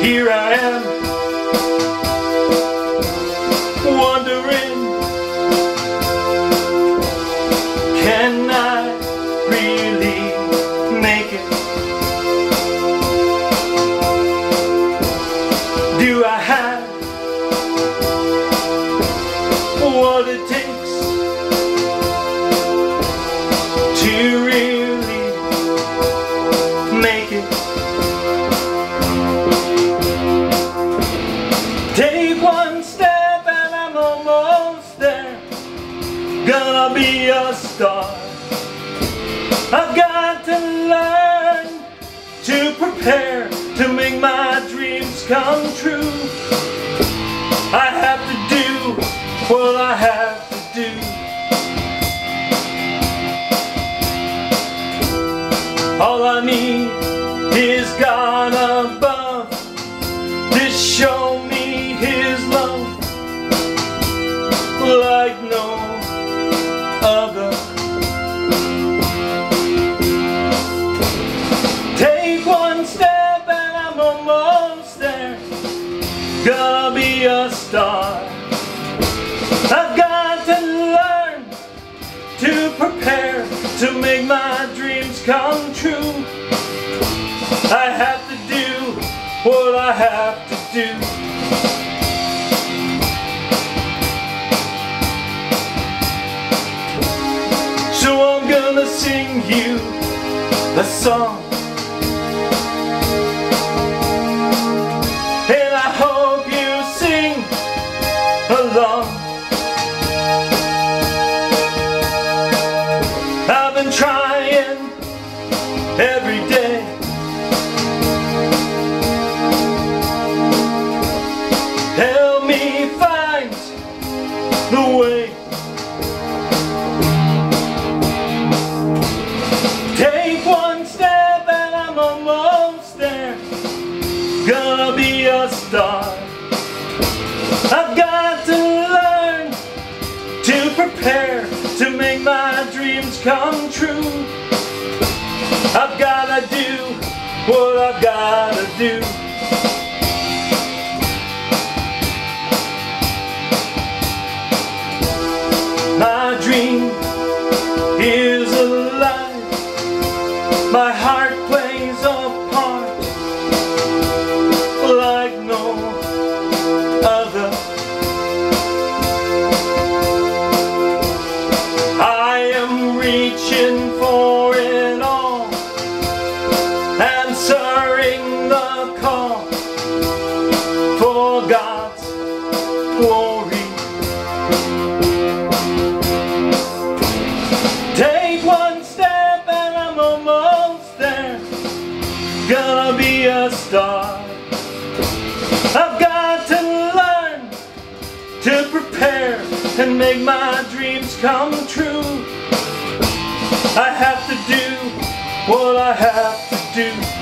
Here I am, a star. I've got to learn to prepare to make my dreams come true. I have to do what I have a star. I've got to learn to prepare to make my dreams come true. I have to do what I have to do. So I'm gonna sing you a song. Trying every day. Help me find the way. Take one step and I'm almost there. Gonna be a star. I've got come true. I've gotta do what I've gotta do. Answering the call for God's glory. Take one step and I'm almost there. Gonna be a star. I've got to learn to prepare and make my dreams come true. I have to do what I have to do.